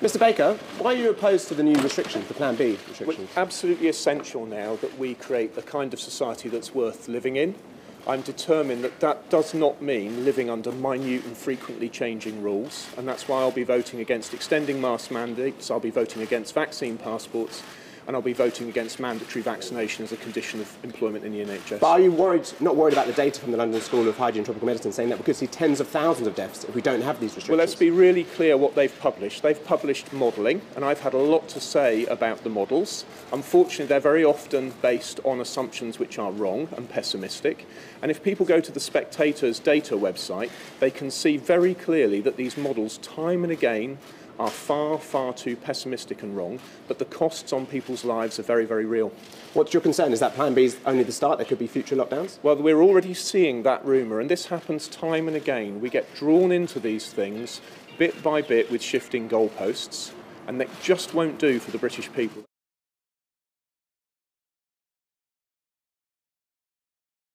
Mr Baker, why are you opposed to the new restrictions, the Plan B restrictions? absolutely essential now that we create the kind of society that's worth living in. I'm determined that that does not mean living under minute and frequently changing rules, and that's why I'll be voting against extending mask mandates, I'll be voting against vaccine passports, and I'll be voting against mandatory vaccination as a condition of employment in the NHS. But are you worried, not worried about the data from the London School of Hygiene and Tropical Medicine saying that we could see tens of thousands of deaths if we don't have these restrictions? Well, let's be really clear what they've published. They've published modelling, and I've had a lot to say about the models. Unfortunately, they're very often based on assumptions which are wrong and pessimistic. And if people go to the Spectator's data website, they can see very clearly that these models, time and again, are far, far too pessimistic and wrong, but the costs on people's lives are very, very real. What's your concern? Is that Plan B is only the start? There could be future lockdowns? Well, we're already seeing that rumour, and this happens time and again. We get drawn into these things bit by bit with shifting goalposts, and that just won't do for the British people.